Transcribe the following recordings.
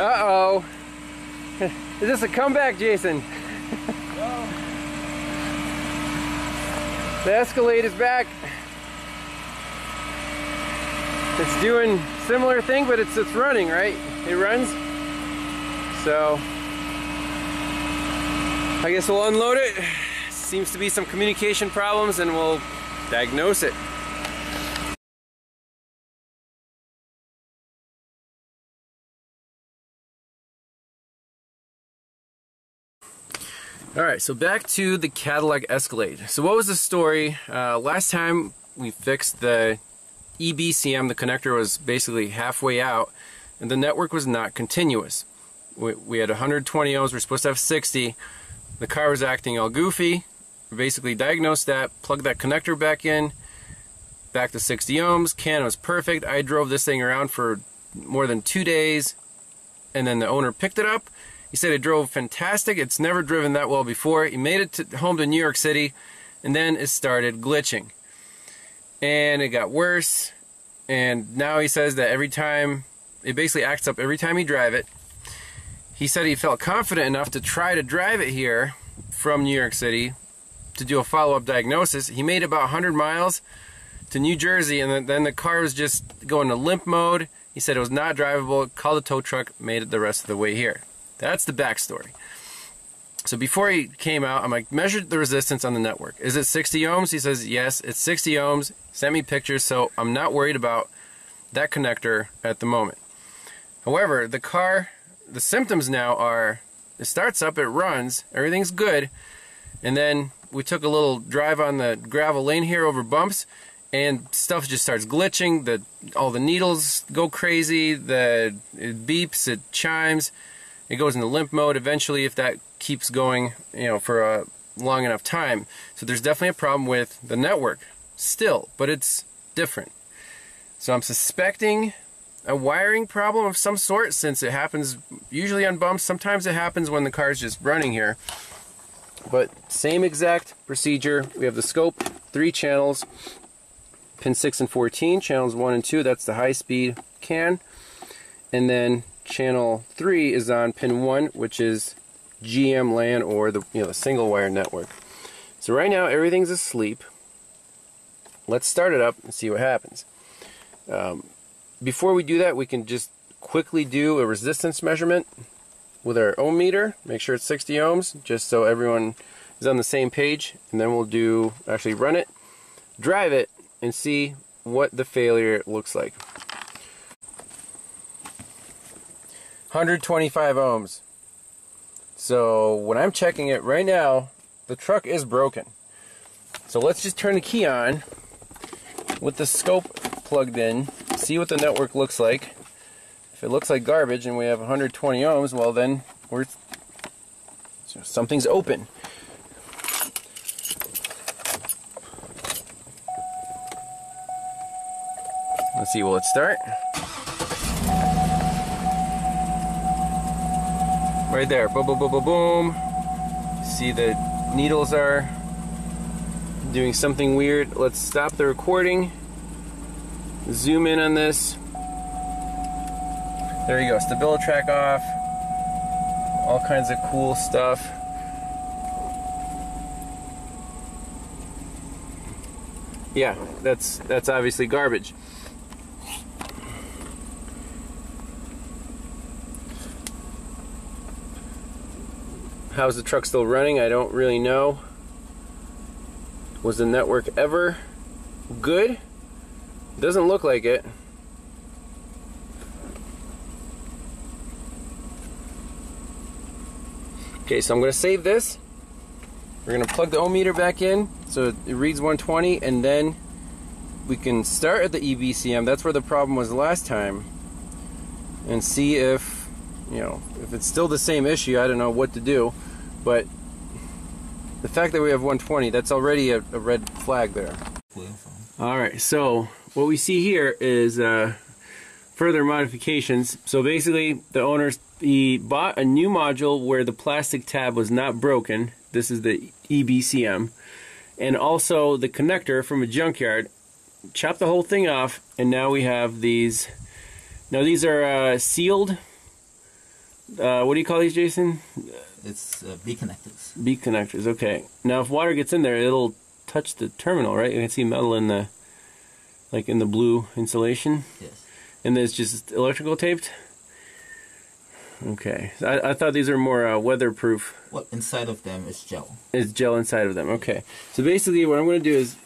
Uh-oh. Is this a comeback, Jason? the Escalade is back. It's doing similar thing, but it's it's running, right? It runs. So I guess we'll unload it. Seems to be some communication problems and we'll diagnose it. All right, so back to the Cadillac Escalade. So what was the story? Uh, last time we fixed the EBCM, the connector was basically halfway out, and the network was not continuous. We, we had 120 ohms, we are supposed to have 60. The car was acting all goofy. We basically diagnosed that, plugged that connector back in, back to 60 ohms. CAN was perfect. I drove this thing around for more than two days, and then the owner picked it up he said it drove fantastic. It's never driven that well before. He made it to, home to New York City, and then it started glitching. And it got worse. And now he says that every time, it basically acts up every time he drive it. He said he felt confident enough to try to drive it here from New York City to do a follow-up diagnosis. He made about 100 miles to New Jersey, and then the car was just going to limp mode. He said it was not drivable, called a tow truck, made it the rest of the way here. That's the backstory. So before he came out, I'm like, measured the resistance on the network. Is it 60 ohms? He says, yes, it's 60 ohms. Sent me pictures, so I'm not worried about that connector at the moment. However, the car, the symptoms now are, it starts up, it runs, everything's good, and then we took a little drive on the gravel lane here over bumps, and stuff just starts glitching, the all the needles go crazy, the it beeps, it chimes, it goes into limp mode eventually if that keeps going, you know, for a long enough time. So there's definitely a problem with the network still, but it's different. So I'm suspecting a wiring problem of some sort since it happens usually on bumps. Sometimes it happens when the car is just running here. But same exact procedure. We have the scope, three channels, pin 6 and 14, channels 1 and 2, that's the high speed CAN. And then channel 3 is on pin 1, which is GM LAN or the you know the single wire network. So right now everything's asleep. Let's start it up and see what happens. Um, before we do that, we can just quickly do a resistance measurement with our ohm meter. Make sure it's 60 ohms, just so everyone is on the same page. And then we'll do actually run it, drive it, and see what the failure looks like. 125 ohms. So when I'm checking it right now, the truck is broken. So let's just turn the key on with the scope plugged in, see what the network looks like. If it looks like garbage and we have 120 ohms, well then we're something's open. Let's see, will it start? Right there, boom, boom, boom, boom, boom. See the needles are doing something weird. Let's stop the recording. Zoom in on this. There you go, StabiliTrak off. All kinds of cool stuff. Yeah, that's that's obviously garbage. How's the truck still running? I don't really know. Was the network ever good? Doesn't look like it. Okay, so I'm going to save this. We're going to plug the ohm meter back in so it reads 120 and then we can start at the EBCM. That's where the problem was last time and see if, you know, if it's still the same issue, I don't know what to do. But the fact that we have 120, that's already a, a red flag there. All right, so what we see here is uh, further modifications. So basically, the owner he bought a new module where the plastic tab was not broken. This is the EBCM. And also the connector from a junkyard. Chopped the whole thing off, and now we have these. Now these are uh, sealed Uh, what do you call these, Jason? It's uh, B connectors. B connectors. Okay. Now, if water gets in there, it'll touch the terminal, right? You can see metal in the, like in the blue insulation. Yes. And there's just electrical taped. Okay. I, I thought these were more uh, weatherproof. Well, inside of them is gel. Is gel inside of them. Okay. So basically, what I'm going to do is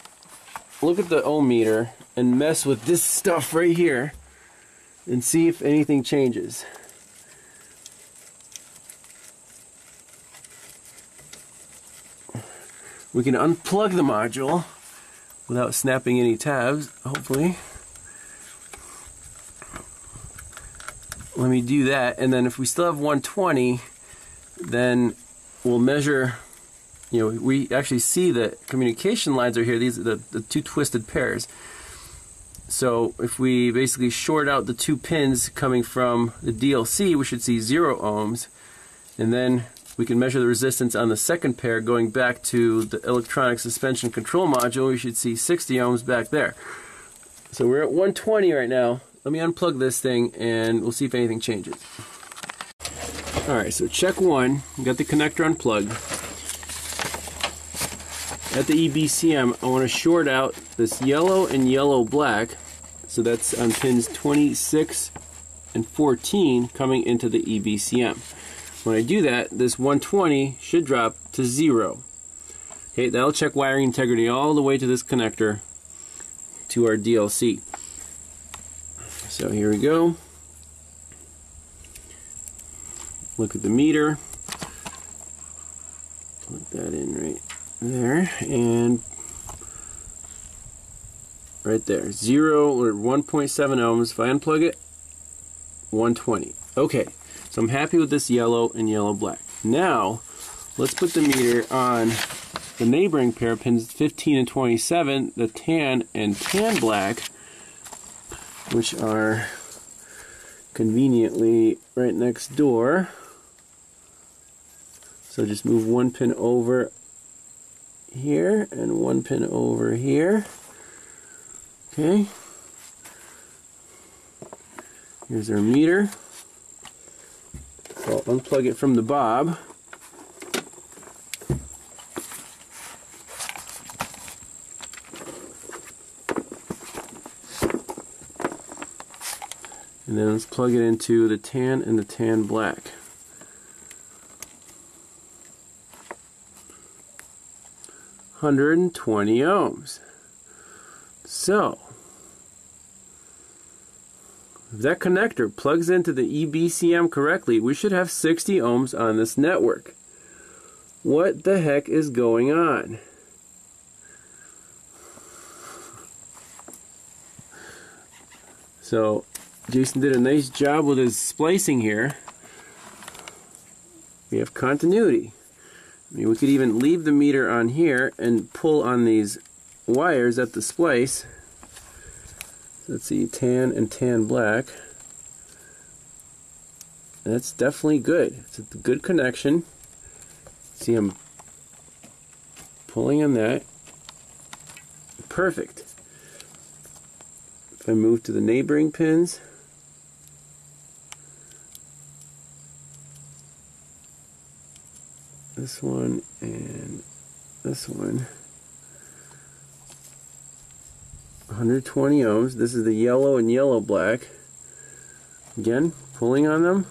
look at the ohm meter and mess with this stuff right here and see if anything changes. We can unplug the module without snapping any tabs, hopefully. Let me do that, and then if we still have 120, then we'll measure, you know, we actually see the communication lines are here, these are the, the two twisted pairs. So if we basically short out the two pins coming from the DLC, we should see zero ohms. And then we can measure the resistance on the second pair going back to the electronic suspension control module. We should see 60 ohms back there. So we're at 120 right now. Let me unplug this thing and we'll see if anything changes. Alright, so check one. We got the connector unplugged. At the EBCM, I want to short out this yellow and yellow black. So that's on pins 26 and 14 coming into the EBCM. When I do that, this 120 should drop to zero. Okay, that'll check wiring integrity all the way to this connector to our DLC. So here we go. Look at the meter. Plug that in right there and right there. Zero or 1.7 ohms. If I unplug it, 120. Okay, so I'm happy with this yellow and yellow black. Now, let's put the meter on the neighboring pair pins 15 and 27, the tan and tan black, which are conveniently right next door. So just move one pin over here and one pin over here. Okay. Here's our meter. I'll unplug it from the bob. And then let's plug it into the tan and the tan black. Hundred and twenty ohms. So if that connector plugs into the EBCM correctly, we should have 60 ohms on this network. What the heck is going on? So, Jason did a nice job with his splicing here. We have continuity. I mean, we could even leave the meter on here and pull on these wires at the splice let's see, tan and tan black. That's definitely good. It's a good connection. See, I'm pulling on that. Perfect. If I move to the neighboring pins, this one and this one. 120 ohms. This is the yellow and yellow black. Again, pulling on them.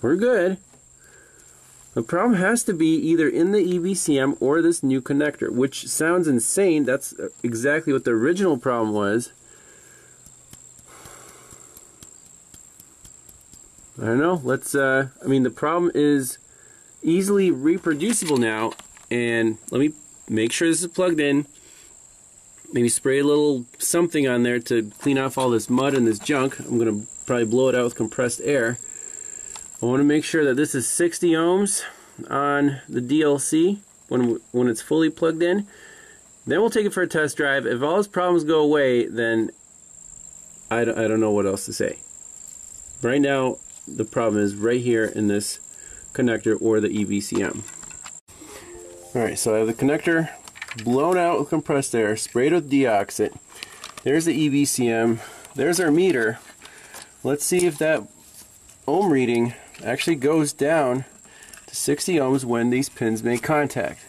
We're good. The problem has to be either in the EBCM or this new connector, which sounds insane. That's exactly what the original problem was. I don't know. Let's, uh, I mean, the problem is easily reproducible now. And let me make sure this is plugged in maybe spray a little something on there to clean off all this mud and this junk. I'm going to probably blow it out with compressed air. I want to make sure that this is 60 ohms on the DLC when, when it's fully plugged in. Then we'll take it for a test drive. If all his problems go away, then I don't, I don't know what else to say. Right now, the problem is right here in this connector or the EBCM. Alright, so I have the connector blown out with compressed air, sprayed with deoxit. There's the EBCM. There's our meter. Let's see if that ohm reading actually goes down to 60 ohms when these pins make contact.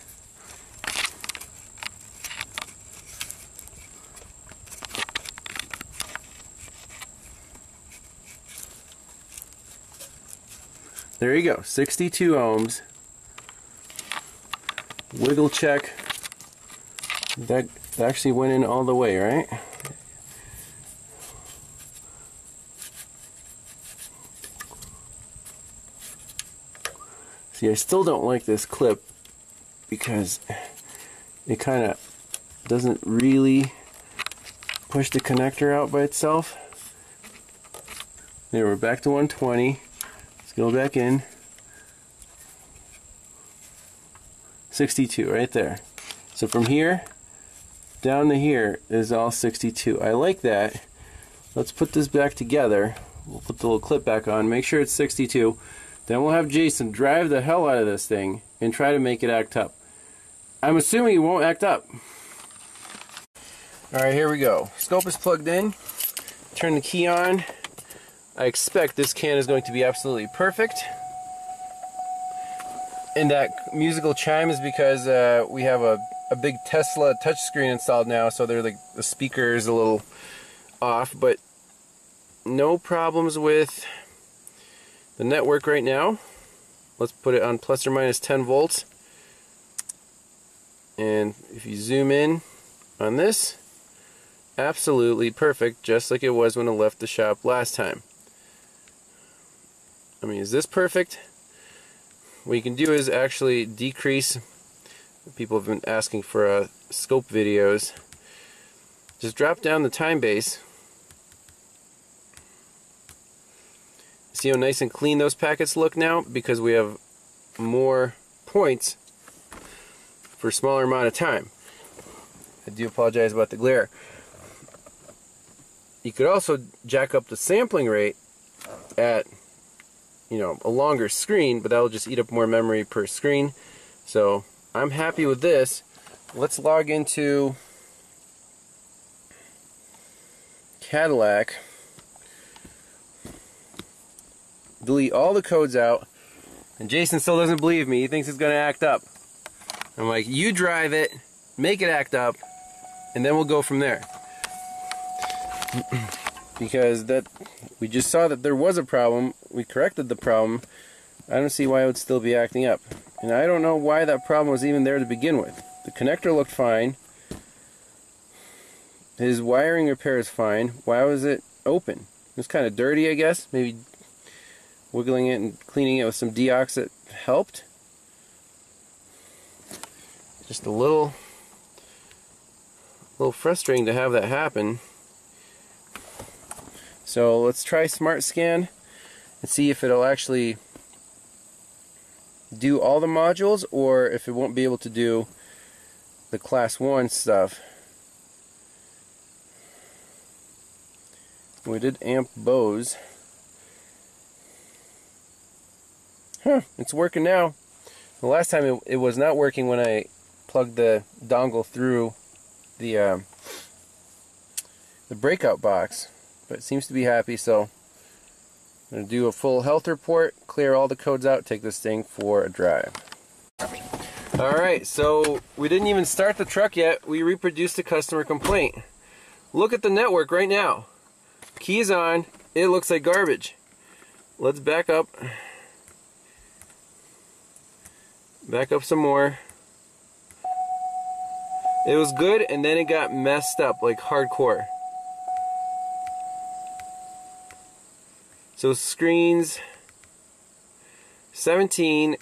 There you go, 62 ohms. Wiggle check. That actually went in all the way, right? See, I still don't like this clip because it kind of doesn't really push the connector out by itself. There, we're back to 120. Let's go back in. 62 right there. So from here down to here is all 62. I like that. Let's put this back together. We'll put the little clip back on, make sure it's 62. Then we'll have Jason drive the hell out of this thing and try to make it act up. I'm assuming it won't act up. Alright, here we go. Scope is plugged in. Turn the key on. I expect this can is going to be absolutely perfect. And that musical chime is because uh, we have a, a big Tesla touchscreen installed now, so they're like the speaker is a little off, but no problems with the network right now. Let's put it on plus or minus 10 volts. And if you zoom in on this, absolutely perfect, just like it was when it left the shop last time. I mean, is this perfect? What you can do is actually decrease. People have been asking for uh, scope videos. Just drop down the time base See how nice and clean those packets look now? Because we have more points for a smaller amount of time. I do apologize about the glare. You could also jack up the sampling rate at you know a longer screen, but that'll just eat up more memory per screen. So I'm happy with this. Let's log into Cadillac delete all the codes out, and Jason still doesn't believe me. He thinks it's going to act up. I'm like, you drive it, make it act up, and then we'll go from there. because that we just saw that there was a problem. We corrected the problem. I don't see why it would still be acting up. And I don't know why that problem was even there to begin with. The connector looked fine. His wiring repair is fine. Why was it open? It was kind of dirty, I guess. Maybe wiggling it and cleaning it with some deoxit helped. Just a little, a little frustrating to have that happen. So let's try Smart Scan and see if it'll actually do all the modules or if it won't be able to do the class 1 stuff. We did amp Bose. Huh, it's working now. The last time it, it was not working when I plugged the dongle through the um, the breakout box, but it seems to be happy. So I'm gonna do a full health report, clear all the codes out, take this thing for a drive. All right, so we didn't even start the truck yet. We reproduced a customer complaint. Look at the network right now. Keys on. It looks like garbage. Let's back up. Back up some more. It was good and then it got messed up like hardcore. So screens 17,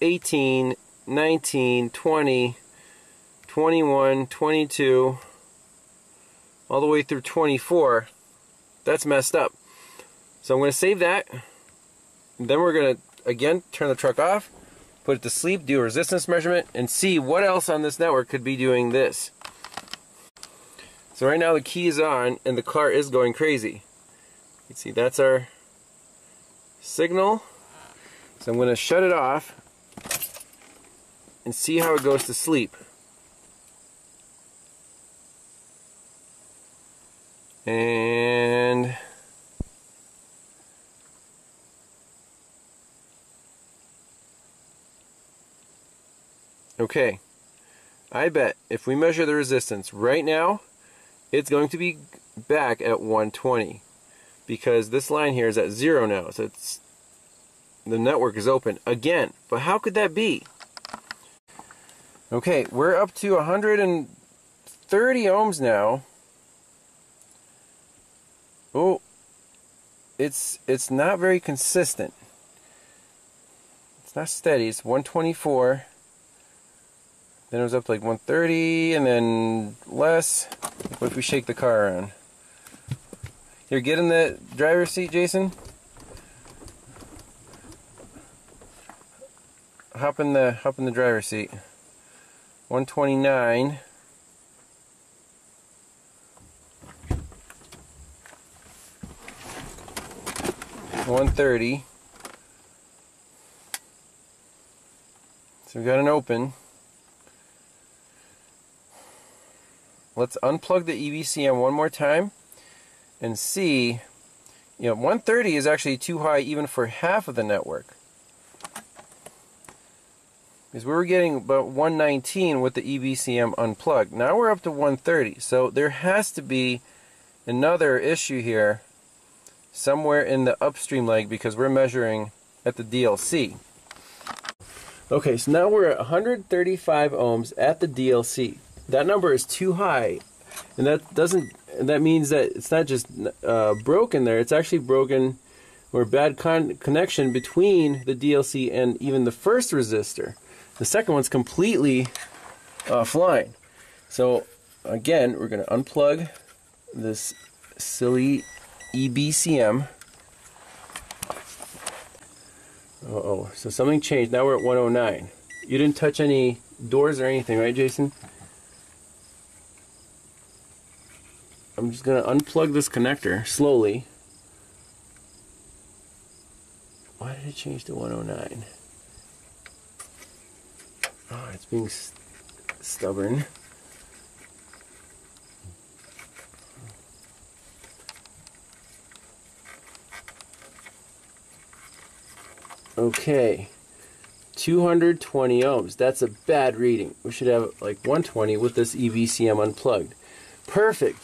18, 19, 20, 21, 22, all the way through 24. That's messed up. So I'm going to save that. Then we're going to, again, turn the truck off put it to sleep, do a resistance measurement, and see what else on this network could be doing this. So right now the key is on and the car is going crazy. You see that's our signal. So I'm going to shut it off and see how it goes to sleep. And okay, I bet if we measure the resistance right now, it's going to be back at 120 because this line here is at zero now, so it's the network is open again. But how could that be? Okay, we're up to 130 ohms now. Oh, it's it's not very consistent. It's not steady. It's 124. Then it was up to like 130 and then less. What if we shake the car around? Here, get in the driver's seat, Jason. Hop in the hop in the driver's seat. 129. One thirty. So we've got an open. Let's unplug the EBCM one more time and see. You know, 130 is actually too high even for half of the network. Because we were getting about 119 with the EBCM unplugged. Now we're up to 130. So there has to be another issue here somewhere in the upstream leg because we're measuring at the DLC. Okay, so now we're at 135 ohms at the DLC. That number is too high, and that doesn't. That means that it's not just uh, broken there; it's actually broken or bad con connection between the DLC and even the first resistor. The second one's completely offline. So again, we're going to unplug this silly EBCM. Uh oh, so something changed. Now we're at 109. You didn't touch any doors or anything, right, Jason? I'm just going to unplug this connector slowly. Why did it change to 109? Oh, ah, it's being st stubborn. Okay. 220 ohms. That's a bad reading. We should have like 120 with this EBCM unplugged. Perfect.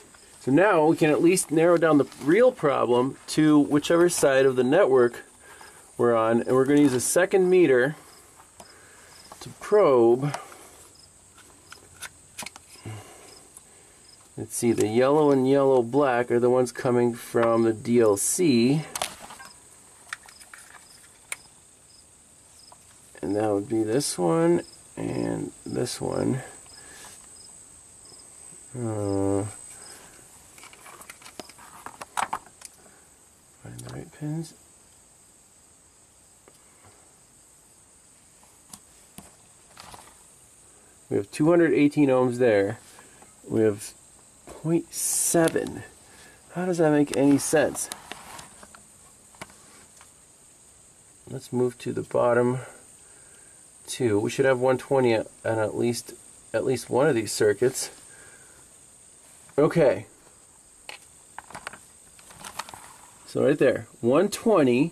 So now we can at least narrow down the real problem to whichever side of the network we're on. And we're going to use a second meter to probe. Let's see, the yellow and yellow black are the ones coming from the DLC. and that would be this one and this one. Uh, find the right pins. We have 218 ohms there. We have 0.7. How does that make any sense? Let's move to the bottom two. We should have 120 on at least at least one of these circuits. Okay. So right there, 120.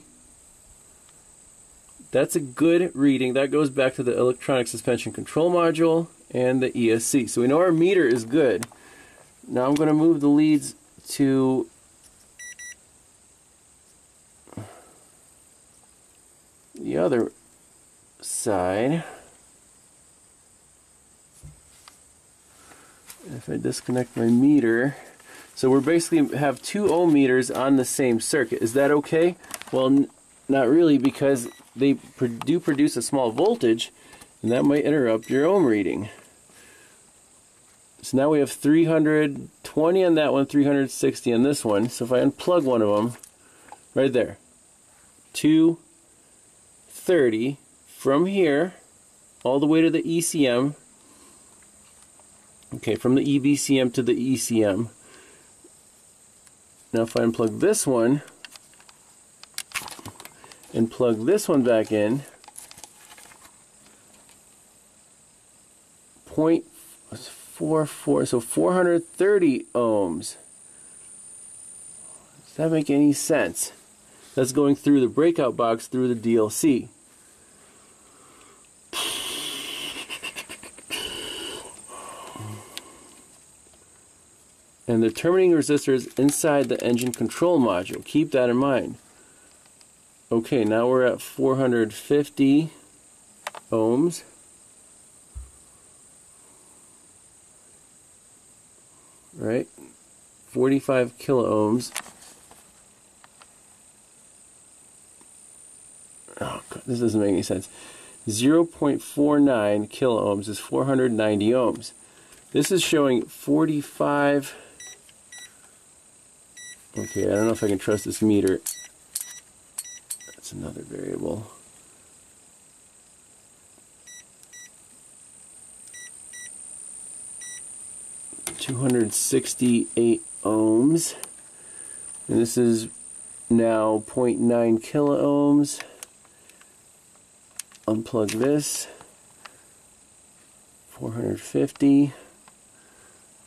That's a good reading. That goes back to the electronic suspension control module and the ESC. So we know our meter is good. Now I'm going to move the leads to the other side. If I disconnect my meter, so we're basically have two ohm meters on the same circuit. Is that okay? Well, not really because they do produce a small voltage and that might interrupt your ohm reading. So now we have 320 on that one, 360 on this one. So if I unplug one of them, right there, 230 from here all the way to the ECM. Okay, from the EBCM to the ECM. Now if I unplug this one and plug this one back in, point four four so 430 ohms. Does that make any sense? That's going through the breakout box through the DLC. And the terminating resistor is inside the engine control module. Keep that in mind. Okay, now we're at 450 ohms. Right? 45 kilo ohms. Oh, God, this doesn't make any sense. 0.49 kilo ohms is 490 ohms. This is showing 45. Okay, I don't know if I can trust this meter. That's another variable. Two hundred sixty-eight ohms, and this is now 0.9 kilo ohms unplug this. 450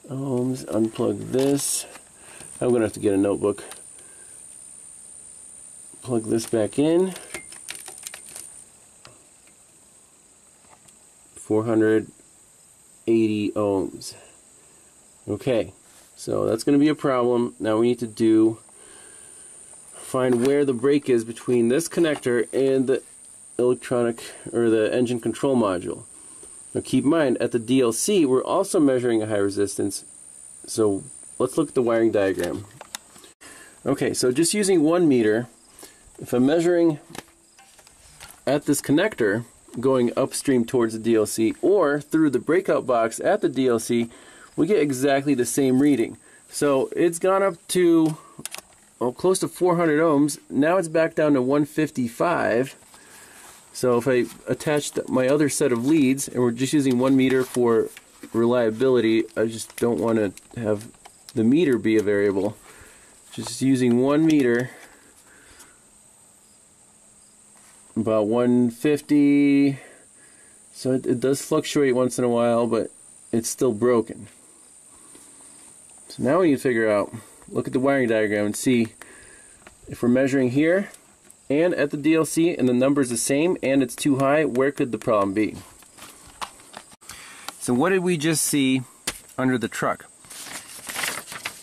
ohms. Unplug this I'm gonna have to get a notebook. Plug this back in. 480 ohms. Okay so that's going to be a problem. Now we need to do find where the break is between this connector and the electronic or the engine control module. Now keep in mind at the DLC we're also measuring a high resistance so let's look at the wiring diagram. Okay so just using one meter if I'm measuring at this connector going upstream towards the DLC or through the breakout box at the DLC we get exactly the same reading. So it's gone up to well, close to 400 ohms. Now it's back down to 155 so if I attach my other set of leads, and we're just using one meter for reliability, I just don't want to have the meter be a variable. Just using one meter, about 150, so it, it does fluctuate once in a while, but it's still broken. So now we need to figure out, look at the wiring diagram and see if we're measuring here, and at the DLC and the number is the same and it's too high, where could the problem be? So what did we just see under the truck?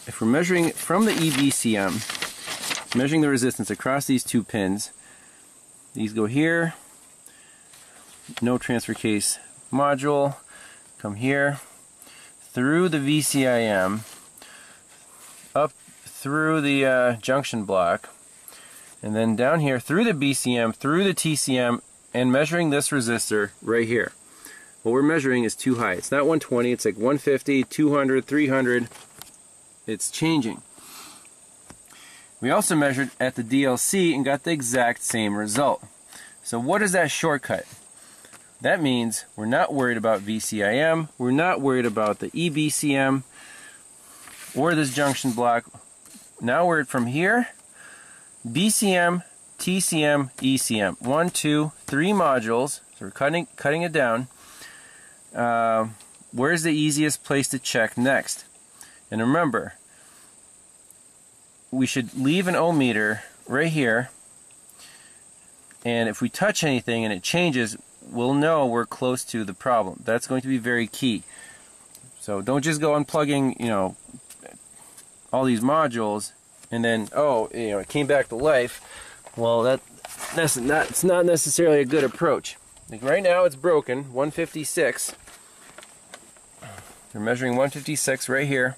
If we're measuring from the EBCM, measuring the resistance across these two pins, these go here, no transfer case module, come here, through the VCIM, up through the uh, junction block, and then down here through the BCM, through the TCM, and measuring this resistor right here. What we're measuring is too high. It's not 120, it's like 150, 200, 300. It's changing. We also measured at the DLC and got the exact same result. So what is that shortcut? That means we're not worried about VCIM, we're not worried about the EBCM or this junction block. Now we're from here BCM, TCM, ECM. One, two, three modules. So we're cutting, cutting it down. Uh, where's the easiest place to check next? And remember, we should leave an ohm meter right here. And if we touch anything and it changes, we'll know we're close to the problem. That's going to be very key. So don't just go unplugging, you know, all these modules and then oh you know it came back to life well that that's not it's not necessarily a good approach like right now it's broken 156 they're measuring 156 right here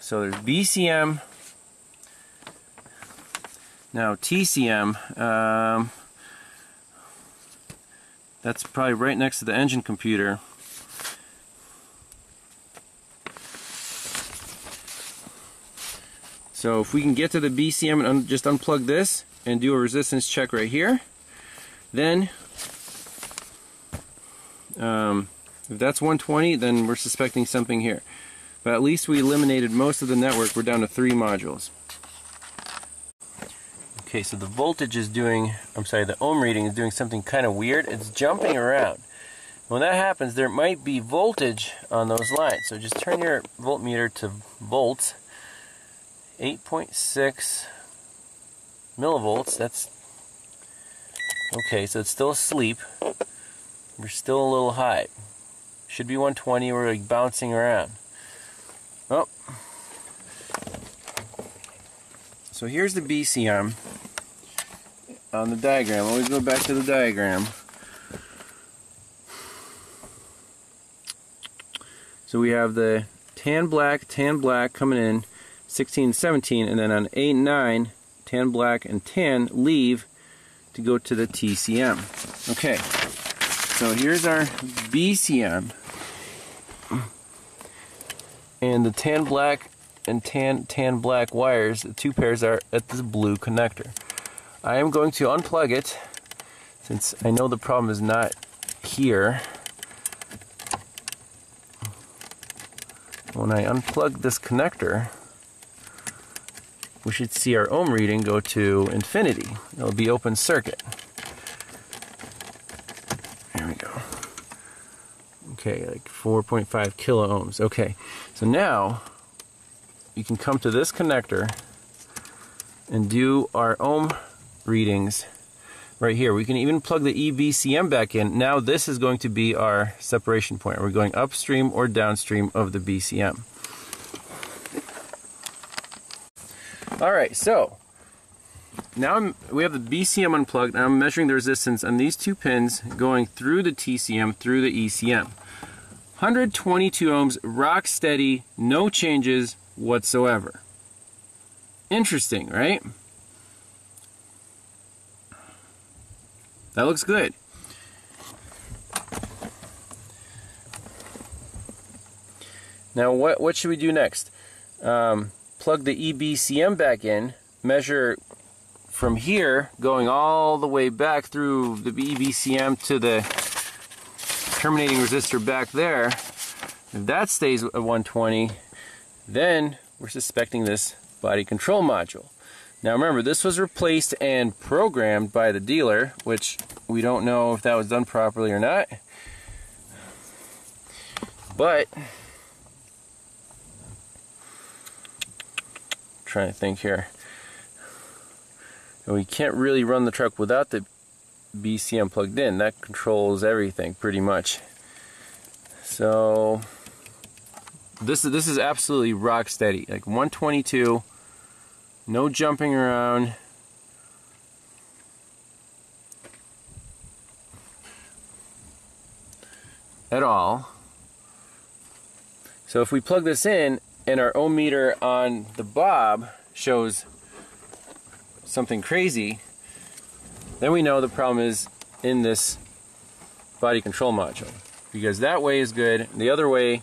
so there's BCM now TCM um, that's probably right next to the engine computer So if we can get to the BCM and un just unplug this and do a resistance check right here, then um, if that's 120, then we're suspecting something here. But at least we eliminated most of the network. We're down to three modules. Okay, so the voltage is doing, I'm sorry, the ohm reading is doing something kind of weird. It's jumping around. When that happens, there might be voltage on those lines. So just turn your voltmeter to volts 8.6 millivolts. That's okay, so it's still asleep. We're still a little high. Should be 120, we're like bouncing around. Oh. So here's the BCM on the diagram. Always go back to the diagram. So we have the tan black, tan black coming in, 16, 17, and then on 8, 9, tan black and tan leave to go to the TCM. Okay, so here's our BCM. And the tan black and tan tan black wires, the two pairs are at this blue connector. I am going to unplug it since I know the problem is not here. When I unplug this connector, we should see our ohm reading go to infinity. It'll be open circuit. There we go. Okay, like 4.5 kilo ohms. Okay, so now you can come to this connector and do our ohm readings right here. We can even plug the EBCM back in. Now this is going to be our separation point. We're going upstream or downstream of the BCM. All right, so now I'm, we have the BCM unplugged and I'm measuring the resistance on these two pins going through the TCM through the ECM. 122 ohms, rock steady, no changes whatsoever. Interesting, right? That looks good. Now what, what should we do next? Um, plug the EBCM back in, measure from here, going all the way back through the EBCM to the terminating resistor back there. If that stays at 120, then we're suspecting this body control module. Now remember, this was replaced and programmed by the dealer, which we don't know if that was done properly or not. But, trying to think here. We can't really run the truck without the BCM plugged in. That controls everything pretty much. So this is this is absolutely rock steady. Like 122 no jumping around. At all. So if we plug this in and our ohm meter on the bob shows something crazy, then we know the problem is in this body control module. Because that way is good, the other way,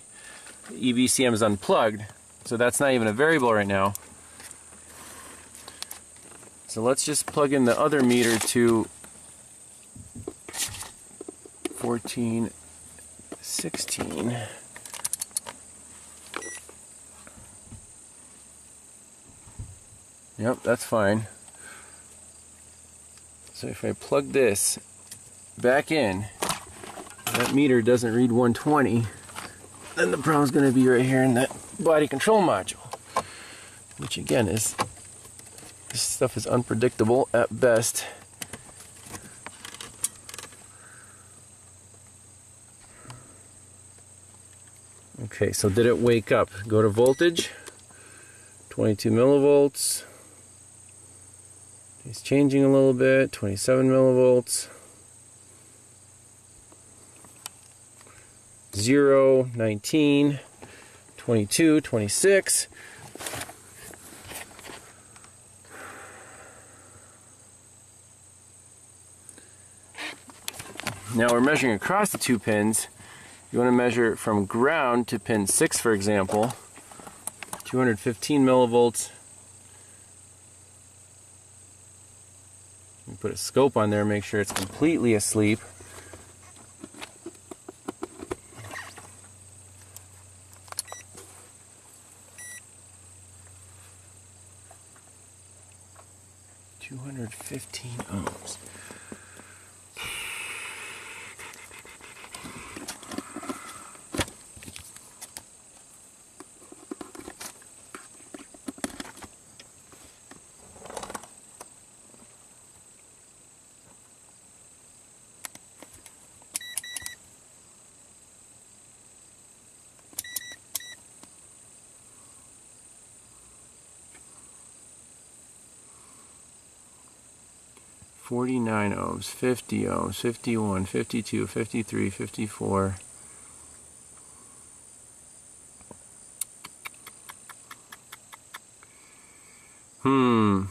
EBCM is unplugged, so that's not even a variable right now. So let's just plug in the other meter to 14, 16. Yep, that's fine. So if I plug this back in, that meter doesn't read 120, then the problem's going to be right here in that body control module, which again is this stuff is unpredictable at best. Okay, so did it wake up? Go to voltage, 22 millivolts. It's changing a little bit, 27 millivolts. 0, 19, 22, 26. Now we're measuring across the two pins. You want to measure from ground to pin 6, for example. 215 millivolts. Put a scope on there, make sure it's completely asleep. 49 ohms, 50 ohms, 51, 52, 53, 54. Hmm.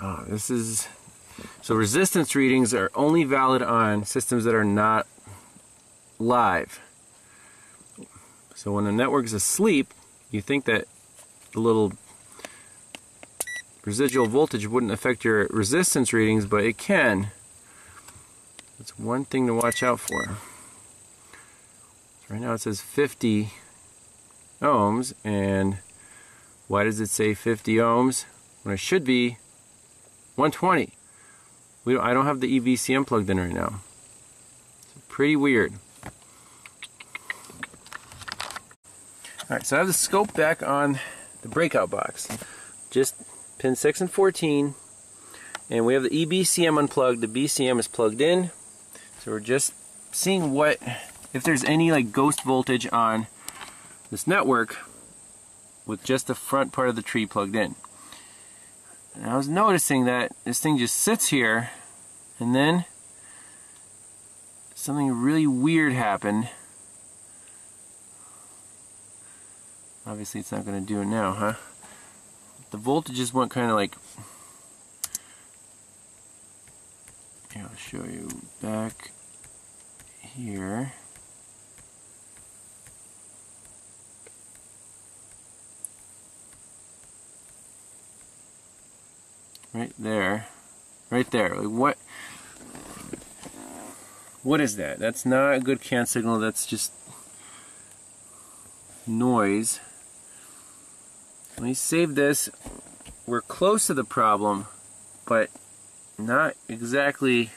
Oh, this is so resistance readings are only valid on systems that are not live. So when the network is asleep, you think that the little residual voltage wouldn't affect your resistance readings, but it can. That's one thing to watch out for. Right now it says 50 ohms, and why does it say 50 ohms when it should be 120? We don't, I don't have the EBCM plugged in right now. It's pretty weird. Alright, so I have the scope back on the breakout box. Just pin 6 and 14. And we have the EBCM unplugged. The BCM is plugged in. So we're just seeing what, if there's any like ghost voltage on this network with just the front part of the tree plugged in. And I was noticing that this thing just sits here and then something really weird happened Obviously it's not going to do it now, huh? The voltages went kind of like... Here, I'll show you back here. Right there. Right there. Like what... What is that? That's not a good CAN signal. That's just noise. Let me save this. We're close to the problem, but not exactly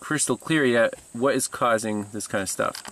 crystal clear yet what is causing this kind of stuff.